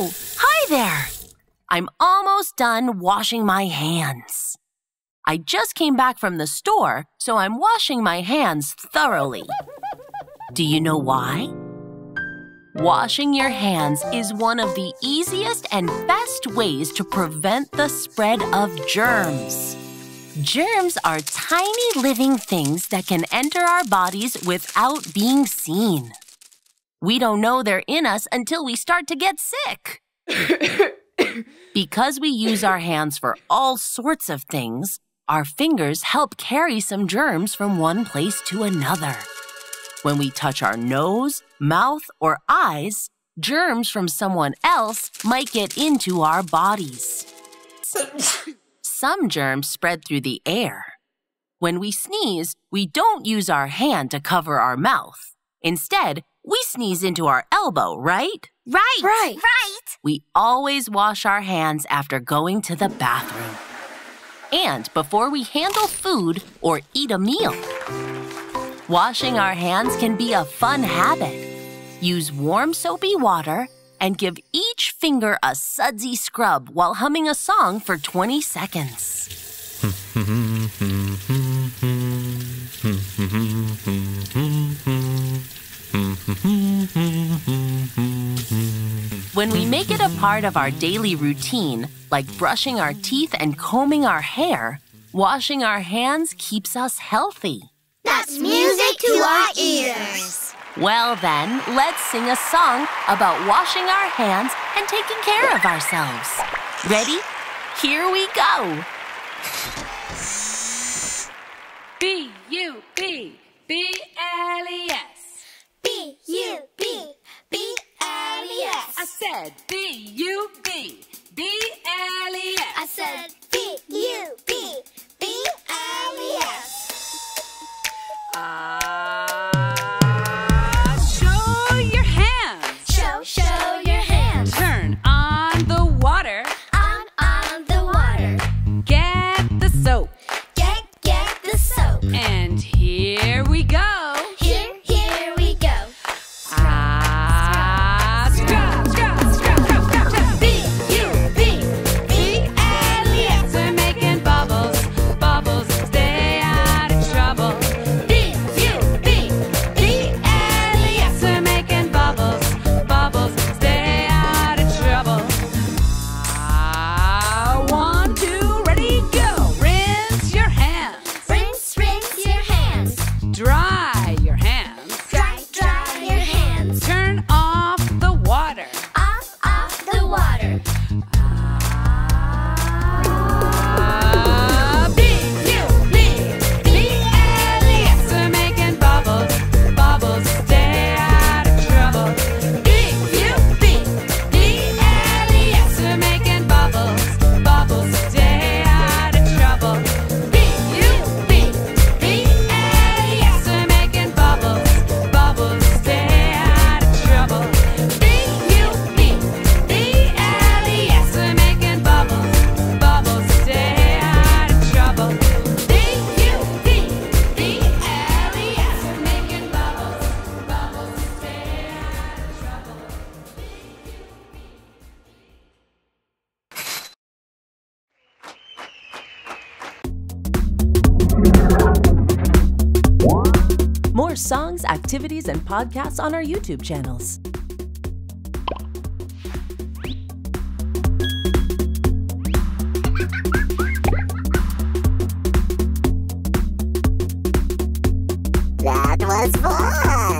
Oh, hi there. I'm almost done washing my hands. I just came back from the store, so I'm washing my hands thoroughly. Do you know why? Washing your hands is one of the easiest and best ways to prevent the spread of germs. Germs are tiny living things that can enter our bodies without being seen. We don't know they're in us until we start to get sick. because we use our hands for all sorts of things, our fingers help carry some germs from one place to another. When we touch our nose, mouth, or eyes, germs from someone else might get into our bodies. Some germs spread through the air. When we sneeze, we don't use our hand to cover our mouth. Instead, we sneeze into our elbow, right? Right. Right. Right. We always wash our hands after going to the bathroom. And before we handle food or eat a meal. Washing our hands can be a fun habit. Use warm soapy water and give each finger a sudsy scrub while humming a song for 20 seconds. When we make it a part of our daily routine, like brushing our teeth and combing our hair, washing our hands keeps us healthy. That's music to our ears. Well, then, let's sing a song about washing our hands and taking care of ourselves. Ready? Here we go. Said B U B. B L E I said B U songs, activities, and podcasts on our YouTube channels. That was fun.